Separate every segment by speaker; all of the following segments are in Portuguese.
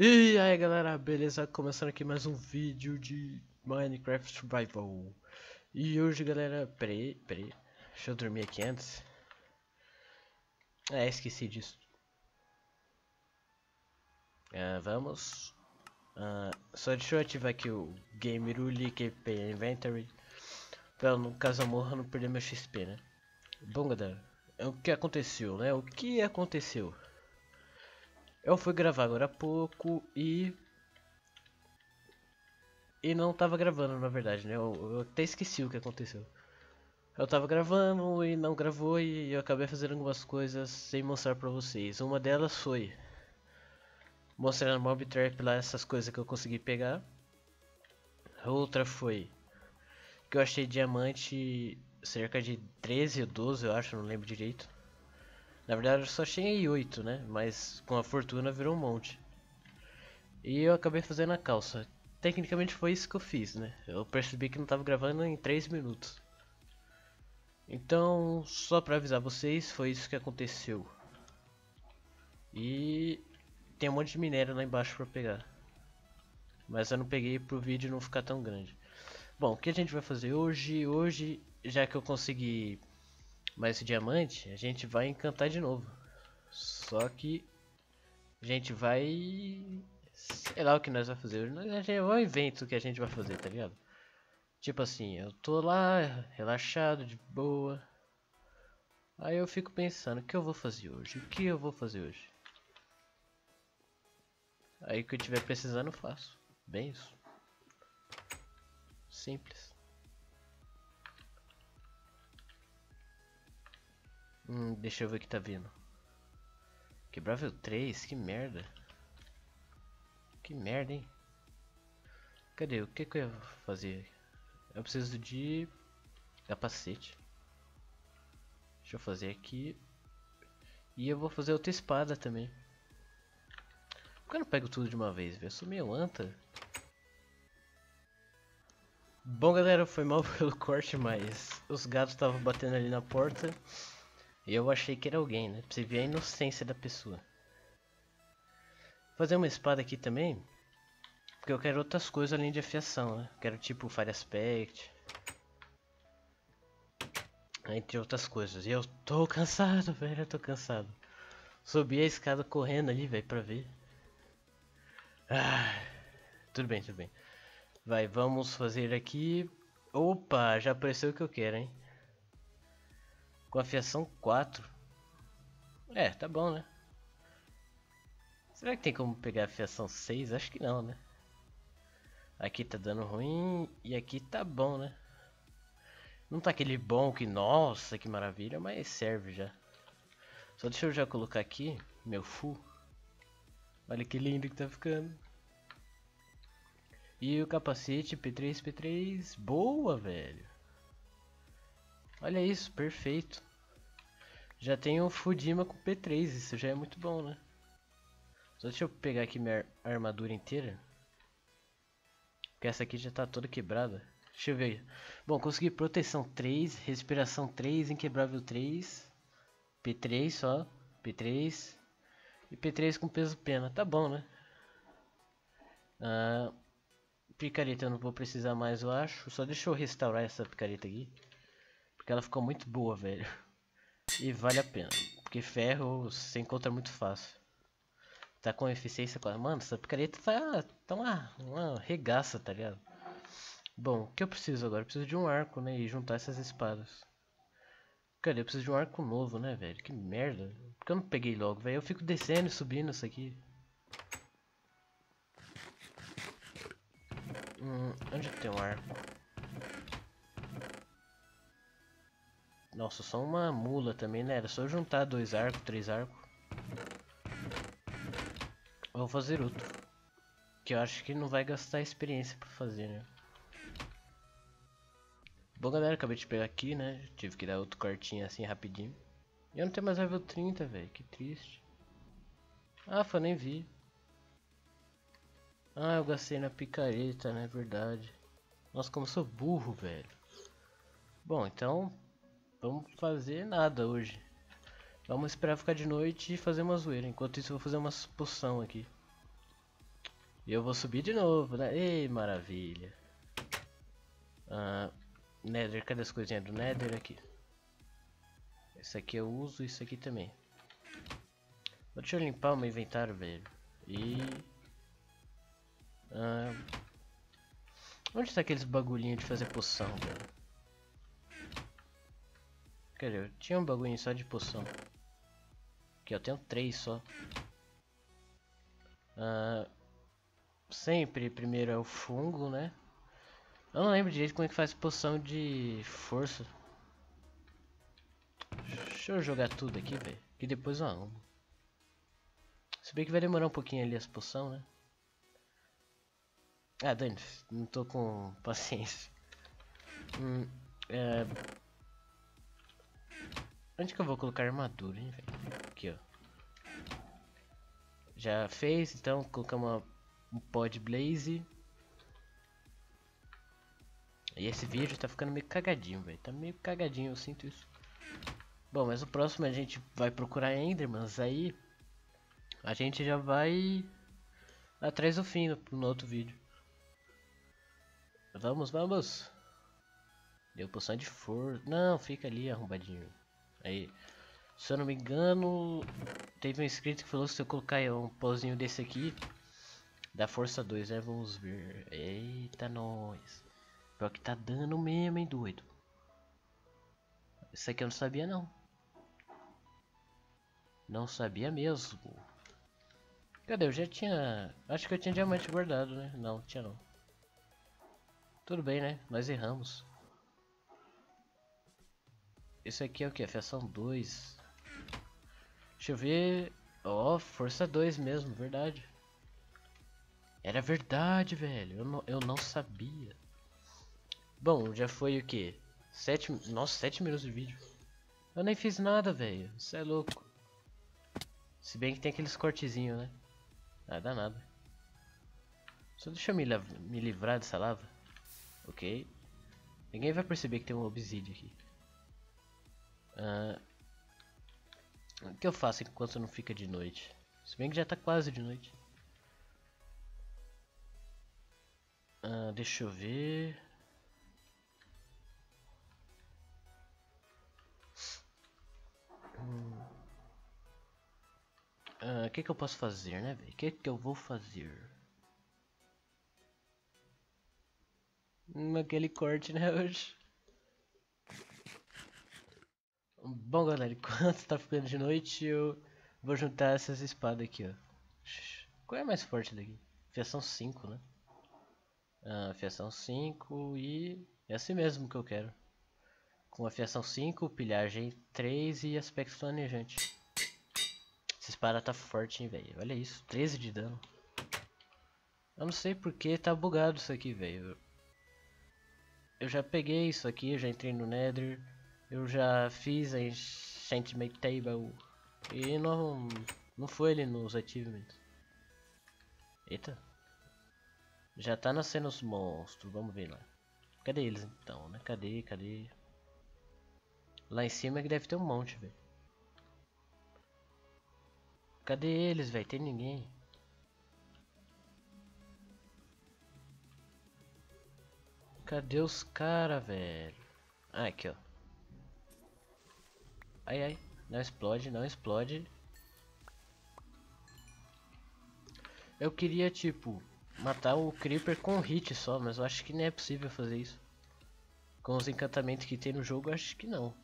Speaker 1: E aí galera, beleza? Começando aqui mais um vídeo de Minecraft Survival E hoje galera, peraí, peraí Deixa eu dormir aqui antes É, esqueci disso ah, Vamos ah, Só deixa eu ativar aqui o Game Rule KP Inventory Pra no caso eu morra não perder meu XP, né? Bom galera, é o que aconteceu, né? O que aconteceu? Eu fui gravar agora há pouco e... E não tava gravando, na verdade, né? Eu, eu até esqueci o que aconteceu. Eu tava gravando e não gravou e eu acabei fazendo algumas coisas sem mostrar pra vocês. Uma delas foi... Mostrar no Mob Trap lá essas coisas que eu consegui pegar. Outra foi... Que eu achei diamante cerca de 13 ou 12, eu acho, não lembro direito. Na verdade eu só achei 8, né? Mas com a fortuna virou um monte. E eu acabei fazendo a calça. Tecnicamente foi isso que eu fiz, né? Eu percebi que não estava gravando em 3 minutos. Então, só para avisar vocês, foi isso que aconteceu. E tem um monte de minério lá embaixo para pegar. Mas eu não peguei pro vídeo não ficar tão grande. Bom, o que a gente vai fazer hoje? Hoje, já que eu consegui mas esse diamante a gente vai encantar de novo. Só que a gente vai... Sei lá o que nós vamos fazer. É um evento que a gente vai fazer, tá ligado? Tipo assim, eu tô lá, relaxado, de boa. Aí eu fico pensando, o que eu vou fazer hoje? O que eu vou fazer hoje? Aí que eu tiver precisando eu faço. Bem isso. Simples. Hum, deixa eu ver o que tá vindo. Quebrável 3? Que merda. Que merda, hein? Cadê? O que, que eu ia fazer? Eu preciso de capacete. Deixa eu fazer aqui. E eu vou fazer outra espada também. Por que eu não pego tudo de uma vez, velho? Eu sou meio anta. Bom, galera, foi mal pelo corte, mas os gatos estavam batendo ali na porta. Eu achei que era alguém, né? Pra você ver a inocência da pessoa. Vou fazer uma espada aqui também. Porque eu quero outras coisas além de afiação, né? Quero tipo Fire Aspect. Entre outras coisas. E eu tô cansado, velho. Eu tô cansado. Subi a escada correndo ali, velho, pra ver. Ah, tudo bem, tudo bem. Vai, vamos fazer aqui. Opa, já apareceu o que eu quero, hein? Com afiação 4. É, tá bom, né? Será que tem como pegar afiação 6? Acho que não, né? Aqui tá dando ruim e aqui tá bom, né? Não tá aquele bom que, nossa, que maravilha, mas serve já. Só deixa eu já colocar aqui, meu full. Olha que lindo que tá ficando. E o capacete P3, P3, boa, velho. Olha isso, perfeito. Já tem o Fudima com P3, isso já é muito bom, né? Só deixa eu pegar aqui minha armadura inteira. Porque essa aqui já tá toda quebrada. Deixa eu ver. Bom, consegui proteção 3, respiração 3, inquebrável 3. P3 só. P3. E P3 com peso pena. Tá bom, né? Ah, picareta eu não vou precisar mais, eu acho. Só deixa eu restaurar essa picareta aqui. Porque ela ficou muito boa, velho. E vale a pena. Porque ferro você encontra muito fácil. Tá com eficiência quase. Mano, essa picareta tá, tá uma, uma regaça, tá ligado? Bom, o que eu preciso agora? Eu preciso de um arco, né? E juntar essas espadas. Cadê? Eu preciso de um arco novo, né, velho? Que merda. Por que eu não peguei logo, velho? Eu fico descendo e subindo isso aqui. Hum, onde tem um arco? Nossa, só uma mula também, né? Era só juntar dois arcos, três arcos. Vou fazer outro. Que eu acho que não vai gastar experiência pra fazer, né? Bom, galera, acabei de pegar aqui, né? Tive que dar outro cortinho assim rapidinho. E eu não tenho mais level 30, velho. Que triste. Ah, foi, nem vi. Ah, eu gastei na picareta, né? Verdade. Nossa, como eu sou burro, velho. Bom, então Vamos fazer nada hoje. Vamos esperar ficar de noite e fazer uma zoeira. Enquanto isso eu vou fazer uma poção aqui. E eu vou subir de novo, né? Ei, maravilha. Ah, Nether, cadê as coisinhas do Nether aqui? Esse aqui eu uso, isso aqui também. Deixa eu limpar o meu inventário, velho. E... Ah, onde está aqueles bagulhinhos de fazer poção, velho? Cadê? Eu tinha um bagulhinho só de poção. Aqui, eu tenho três só. Ah, sempre primeiro é o fungo, né? Eu não lembro direito como é que faz poção de força. Deixa eu jogar tudo aqui, velho. Que depois eu arrumo. Se bem que vai demorar um pouquinho ali as poção, né? Ah, Dani, não tô com paciência. Hum, é... Onde que eu vou colocar armadura, hein, velho? Aqui, ó. Já fez, então colocamos um pod blaze. E esse vídeo tá ficando meio cagadinho, velho. Tá meio cagadinho, eu sinto isso. Bom, mas o próximo a gente vai procurar Endermans, aí a gente já vai atrás do fim no, no outro vídeo. Vamos, vamos. Deu poção de força. Não, fica ali arrombadinho. Aí, se eu não me engano, teve um inscrito que falou que se eu colocar um pozinho desse aqui, dá força 2, né? Vamos ver. Eita, nós. Pior que tá dando mesmo, hein, doido. Isso aqui eu não sabia, não. Não sabia mesmo. Cadê? Eu já tinha... Acho que eu tinha diamante guardado, né? Não, tinha não. Tudo bem, né? Nós erramos. Esse aqui é o que? Afiação 2. Deixa eu ver... Ó, oh, força 2 mesmo, verdade. Era verdade, velho. Eu não, eu não sabia. Bom, já foi o que? Sete... Nossa, 7 minutos de vídeo. Eu nem fiz nada, velho. Isso é louco. Se bem que tem aqueles cortezinhos, né? Ah, dá nada. Só deixa eu me, me livrar dessa lava. Ok. Ninguém vai perceber que tem um obsidian aqui. Uh, o que eu faço enquanto não fica de noite? Se bem que já tá quase de noite. Uh, deixa eu ver. Hum. O uh, que que eu posso fazer, né? O que que eu vou fazer? Hum, aquele corte, né, hoje? Bom, galera, enquanto tá ficando de noite, eu vou juntar essas espadas aqui, ó. Qual é a mais forte daqui? Fiação 5, né? Ah, fiação 5 e... É assim mesmo que eu quero. Com afiação 5, pilhagem 3 e aspecto planejante. Essa espada tá forte, hein, velho. Olha isso, 13 de dano. Eu não sei porque tá bugado isso aqui, velho. Eu já peguei isso aqui, já entrei no Nether. Eu já fiz a Enchantment Table e não, não foi ali nos achievements. Eita. Já tá nascendo os monstros, vamos ver lá. Cadê eles então, né? Cadê, cadê? Lá em cima é que deve ter um monte, velho. Cadê eles, velho? Tem ninguém. Cadê os cara, velho? Ah, aqui, ó. Ai, ai. Não explode, não explode. Eu queria, tipo, matar o Creeper com hit só, mas eu acho que não é possível fazer isso. Com os encantamentos que tem no jogo, acho que não.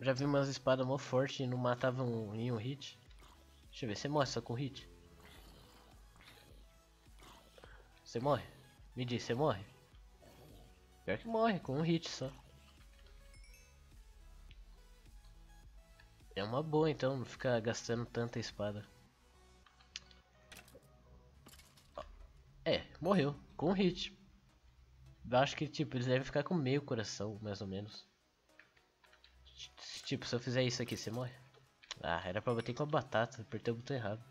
Speaker 1: Já vi umas espadas mó forte e não matavam em um hit. Deixa eu ver, você morre só com hit? Você morre? Me diz, você morre? Pior que morre, com um hit só. É uma boa então, não ficar gastando tanta espada. É, morreu, com um hit. Eu acho que tipo, eles devem ficar com meio coração, mais ou menos. Tipo, se eu fizer isso aqui, você morre? Ah, era pra bater com a batata, apertei o botão errado.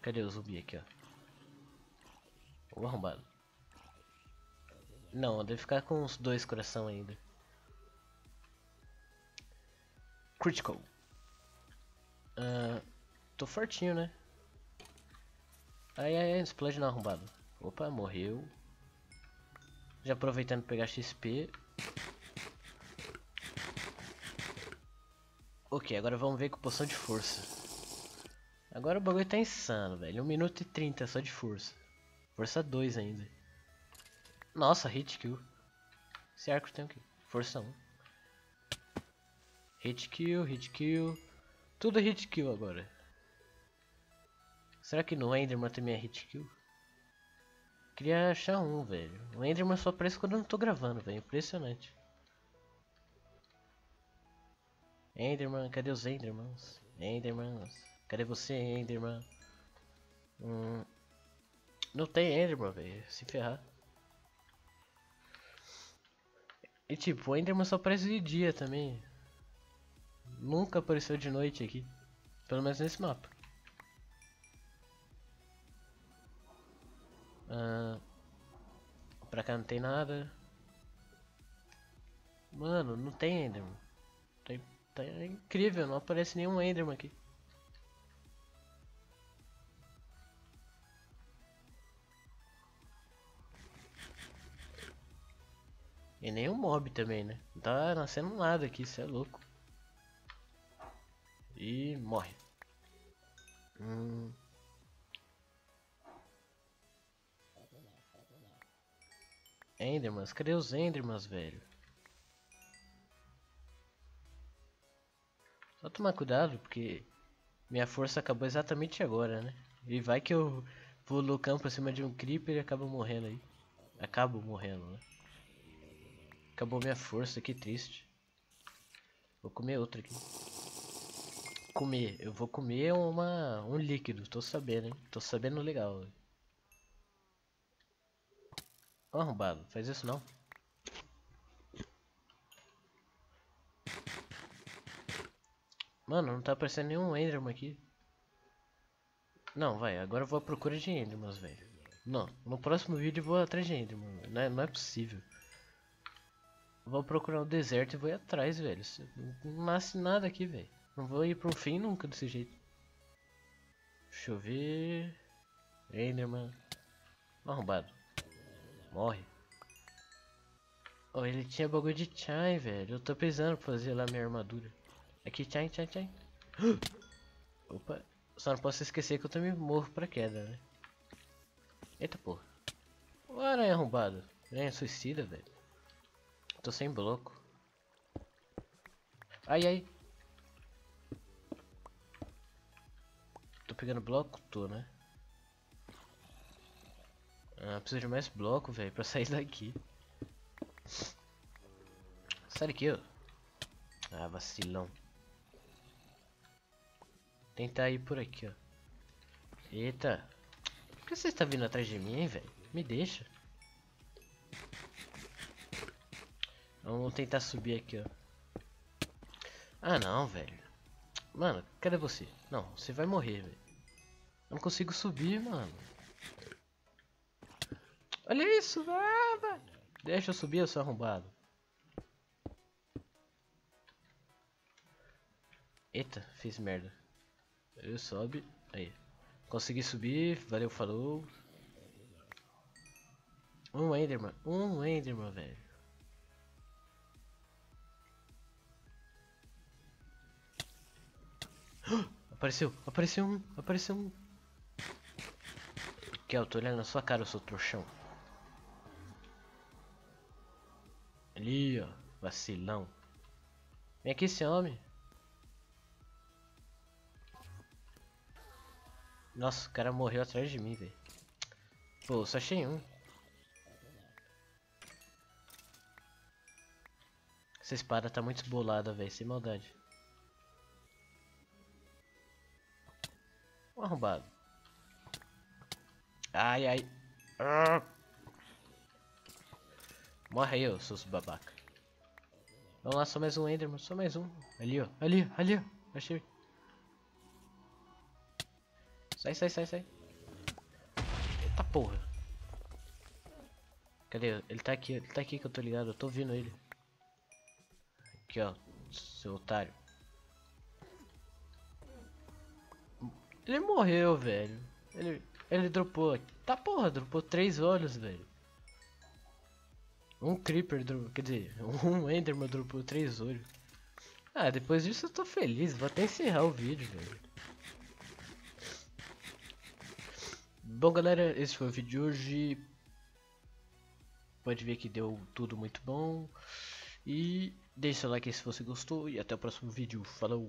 Speaker 1: Cadê o zumbi aqui, ó? O arrombado. Não, deve ficar com uns dois coração ainda. Critical. Uh, tô fortinho, né? Ai, ai, ai, explode não, arrombado. Opa, morreu. Já aproveitando pegar XP. Ok, agora vamos ver com poção de força. Agora o bagulho tá insano, velho. 1 minuto e 30 só de força. Força 2 ainda. Nossa, hit kill. Esse arco tem o quê? Força 1. Hit kill, hit kill. Tudo hit kill agora. Será que no Enderman também é hit kill? Queria achar um, velho. O Enderman só aparece quando eu não tô gravando, velho. Impressionante. Enderman, cadê os Endermans? Endermans, cadê você, Enderman? Hum, não tem Enderman, velho. Se ferrar. E tipo, o Enderman só aparece de dia também. Nunca apareceu de noite aqui. Pelo menos nesse mapa. Ah, pra cá não tem nada. Mano, não tem Enderman. Tá, tá incrível, não aparece nenhum Enderman aqui. E nenhum mob também, né? Não tá nascendo nada aqui, isso é louco. E morre. Hum. Endermans, cadê os Endermans, velho? Só tomar cuidado, porque minha força acabou exatamente agora, né? E vai que eu vou no campo acima de um creeper e acabo morrendo aí. Acabo morrendo, né? Acabou minha força, que triste. Vou comer outro aqui. Comer, eu vou comer uma, um líquido, tô sabendo, hein? Tô sabendo legal. Arrombado, faz isso não. Mano, não tá aparecendo nenhum Enderman aqui. Não, vai, agora eu vou à procura de Endermans, velho. Não, no próximo vídeo eu vou atrás de Enderman. Não é, não é possível. Vou procurar um deserto e vou ir atrás, velho. Não nasce nada aqui, velho. Não vou ir pro fim nunca desse jeito. Deixa eu ver. Enderman. Arrombado. Morre. Oh, ele tinha bagulho de chai, velho. Eu tô precisando fazer lá minha armadura. Aqui, chai, chai, chai. Opa. Só não posso esquecer que eu também morro pra queda, né? Eita porra. O aranha arrombado. Aranha suicida, velho. Tô sem bloco. Ai, ai. Pegando bloco? Tô, né? Ah, preciso de mais bloco, velho, pra sair daqui. Sai daqui, ó. Ah, vacilão. Tentar ir por aqui, ó. Eita. Por que você está vindo atrás de mim, velho? Me deixa. Vamos tentar subir aqui, ó. Ah, não, velho. Mano, cadê você? Não, você vai morrer, velho. Eu não consigo subir, mano. Olha isso, nada. Deixa eu subir, sou arrombado. Eita, fiz merda. Eu sobe. Aí. Consegui subir. Valeu, falou. Um Enderman. Um Enderman, velho. Apareceu, apareceu um, apareceu um. Eu tô olhando na sua cara, eu sou trouxão. Ali, ó. Vacilão. Vem aqui esse homem. Nossa, o cara morreu atrás de mim, velho. Pô, só achei um. Essa espada tá muito bolada, velho. Sem maldade. Um arrombado. Ai, ai. Ah. Morre aí, ô seus babaca. Vamos lá, só mais um Enderman, só mais um. Ali, ó. Ali, ali, ó. Achei. Sai, sai, sai, sai. Eita porra. Cadê? Ele tá aqui, ele tá aqui que eu tô ligado, eu tô ouvindo ele. Aqui, ó. Seu otário. Ele morreu, velho. Ele, Ele dropou. Tá porra, dropou três olhos, velho. Um Creeper, dropou, quer dizer, um Enderman dropou três olhos. Ah, depois disso eu tô feliz. Vou até encerrar o vídeo, velho. Bom, galera, esse foi o vídeo de hoje. Pode ver que deu tudo muito bom. E deixe seu like se você gostou. E até o próximo vídeo. Falou!